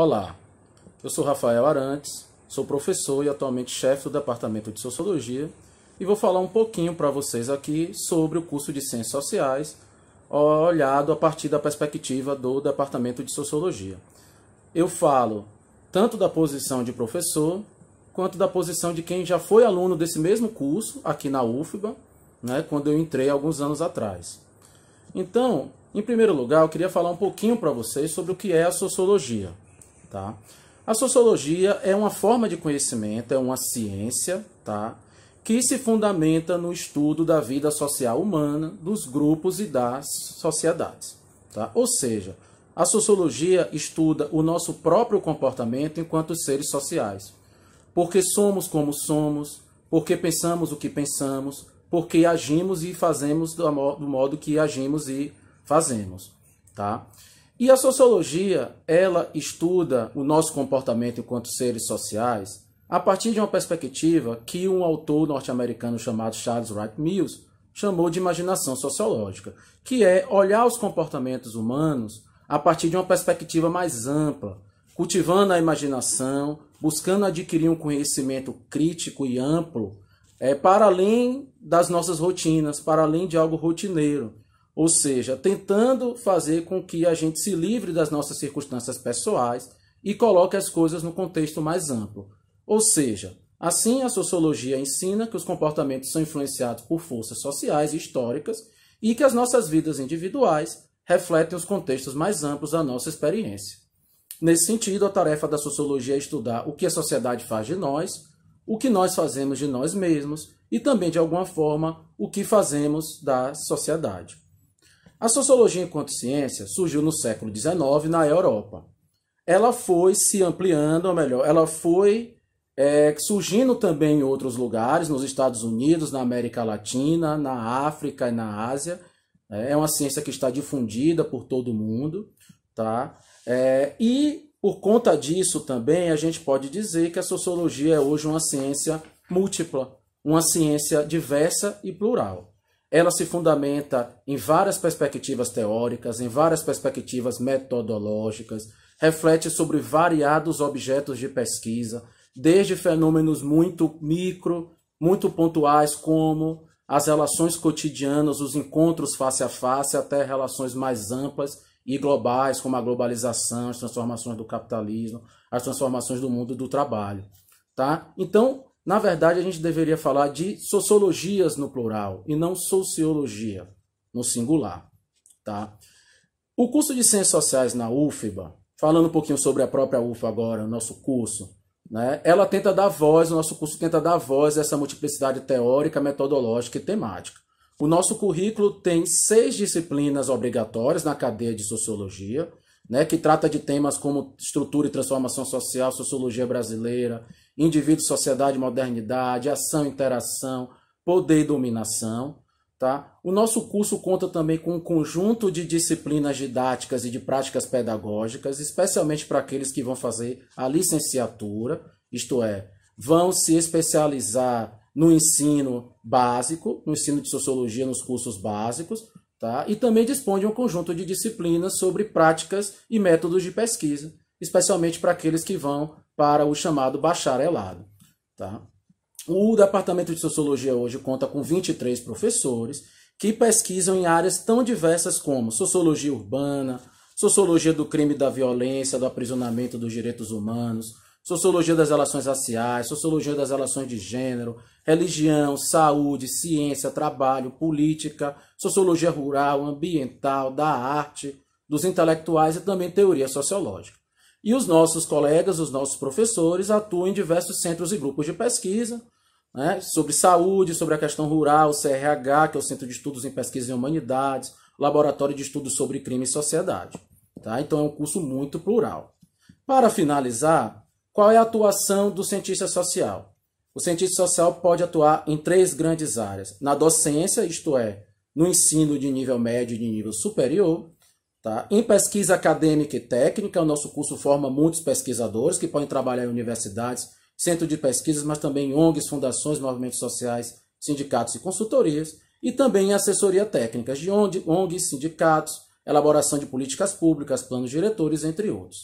Olá, eu sou Rafael Arantes, sou professor e atualmente chefe do Departamento de Sociologia e vou falar um pouquinho para vocês aqui sobre o curso de Ciências Sociais, olhado a partir da perspectiva do Departamento de Sociologia. Eu falo tanto da posição de professor quanto da posição de quem já foi aluno desse mesmo curso aqui na UFBA, né, quando eu entrei alguns anos atrás. Então, em primeiro lugar, eu queria falar um pouquinho para vocês sobre o que é a sociologia. Tá? A sociologia é uma forma de conhecimento, é uma ciência, tá? que se fundamenta no estudo da vida social humana, dos grupos e das sociedades. Tá? Ou seja, a sociologia estuda o nosso próprio comportamento enquanto seres sociais. Porque somos como somos, porque pensamos o que pensamos, porque agimos e fazemos do modo que agimos e fazemos. Tá? E a sociologia, ela estuda o nosso comportamento enquanto seres sociais a partir de uma perspectiva que um autor norte-americano chamado Charles Wright Mills chamou de imaginação sociológica, que é olhar os comportamentos humanos a partir de uma perspectiva mais ampla, cultivando a imaginação, buscando adquirir um conhecimento crítico e amplo, é, para além das nossas rotinas, para além de algo rotineiro. Ou seja, tentando fazer com que a gente se livre das nossas circunstâncias pessoais e coloque as coisas no contexto mais amplo. Ou seja, assim a sociologia ensina que os comportamentos são influenciados por forças sociais e históricas e que as nossas vidas individuais refletem os contextos mais amplos da nossa experiência. Nesse sentido, a tarefa da sociologia é estudar o que a sociedade faz de nós, o que nós fazemos de nós mesmos e também, de alguma forma, o que fazemos da sociedade. A sociologia enquanto ciência surgiu no século XIX na Europa. Ela foi se ampliando, ou melhor, ela foi é, surgindo também em outros lugares, nos Estados Unidos, na América Latina, na África e na Ásia. É uma ciência que está difundida por todo mundo. Tá? É, e por conta disso também a gente pode dizer que a sociologia é hoje uma ciência múltipla, uma ciência diversa e plural ela se fundamenta em várias perspectivas teóricas, em várias perspectivas metodológicas, reflete sobre variados objetos de pesquisa, desde fenômenos muito micro, muito pontuais, como as relações cotidianas, os encontros face a face, até relações mais amplas e globais, como a globalização, as transformações do capitalismo, as transformações do mundo do trabalho. Tá? Então, na verdade, a gente deveria falar de sociologias no plural e não sociologia no singular. Tá? O curso de Ciências Sociais na UFBA, falando um pouquinho sobre a própria UFBA agora, o nosso curso, né, ela tenta dar voz, o nosso curso tenta dar voz a essa multiplicidade teórica, metodológica e temática. O nosso currículo tem seis disciplinas obrigatórias na cadeia de sociologia, né, que trata de temas como estrutura e transformação social, sociologia brasileira, indivíduo, sociedade, modernidade, ação, interação, poder e dominação. Tá? O nosso curso conta também com um conjunto de disciplinas didáticas e de práticas pedagógicas, especialmente para aqueles que vão fazer a licenciatura, isto é, vão se especializar no ensino básico, no ensino de sociologia nos cursos básicos, tá? e também dispõe de um conjunto de disciplinas sobre práticas e métodos de pesquisa, especialmente para aqueles que vão para o chamado bacharelado. Tá? O Departamento de Sociologia hoje conta com 23 professores que pesquisam em áreas tão diversas como sociologia urbana, sociologia do crime e da violência, do aprisionamento dos direitos humanos, sociologia das relações raciais, sociologia das relações de gênero, religião, saúde, ciência, trabalho, política, sociologia rural, ambiental, da arte, dos intelectuais e também teoria sociológica. E os nossos colegas, os nossos professores, atuam em diversos centros e grupos de pesquisa né, sobre saúde, sobre a questão rural, CRH, que é o Centro de Estudos em Pesquisa em Humanidades, Laboratório de Estudos sobre Crime e Sociedade. Tá? Então é um curso muito plural. Para finalizar, qual é a atuação do cientista social? O cientista social pode atuar em três grandes áreas: na docência, isto é, no ensino de nível médio e de nível superior, Tá? Em pesquisa acadêmica e técnica, o nosso curso forma muitos pesquisadores que podem trabalhar em universidades, centros de pesquisas, mas também em ONGs, fundações, movimentos sociais, sindicatos e consultorias, e também em assessoria técnica de ONGs, sindicatos, elaboração de políticas públicas, planos diretores, entre outros.